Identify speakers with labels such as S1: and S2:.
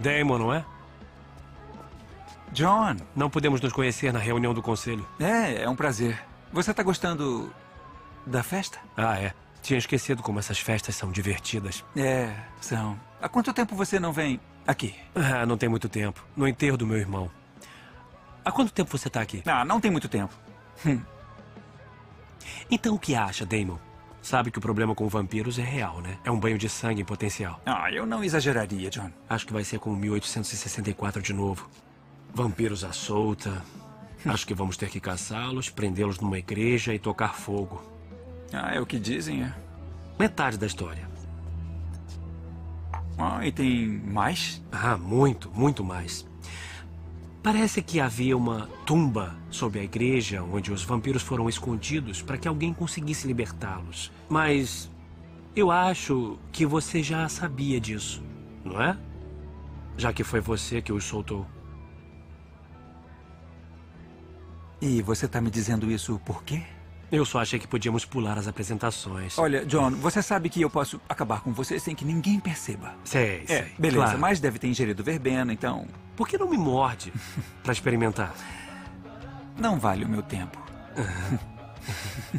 S1: Damon, não é?
S2: John.
S1: Não podemos nos conhecer na reunião do conselho.
S2: É, é um prazer. Você tá gostando da festa?
S1: Ah, é. Tinha esquecido como essas festas são divertidas.
S2: É, são. Há quanto tempo você não vem aqui?
S1: Ah, não tem muito tempo. No enterro do meu irmão. Há quanto tempo você tá aqui?
S2: Ah, não tem muito tempo. Hum.
S1: Então o que acha, Damon? Sabe que o problema com vampiros é real, né? É um banho de sangue em potencial.
S2: Ah, eu não exageraria, John.
S1: Acho que vai ser como 1864 de novo. Vampiros à solta. Acho que vamos ter que caçá-los, prendê-los numa igreja e tocar fogo.
S2: Ah, é o que dizem, é.
S1: Metade da história.
S2: Ah, e tem mais?
S1: Ah, muito, muito mais. Parece que havia uma tumba sob a igreja onde os vampiros foram escondidos para que alguém conseguisse libertá-los. Mas eu acho que você já sabia disso, não é? Já que foi você que os soltou.
S2: E você tá me dizendo isso por quê?
S1: Eu só achei que podíamos pular as apresentações.
S2: Olha, John, você sabe que eu posso acabar com você sem que ninguém perceba.
S1: Sei, sei.
S2: É, beleza,
S1: claro.
S2: mas deve ter ingerido verbena, então
S1: Por que não me morde para experimentar?
S2: não vale o meu tempo.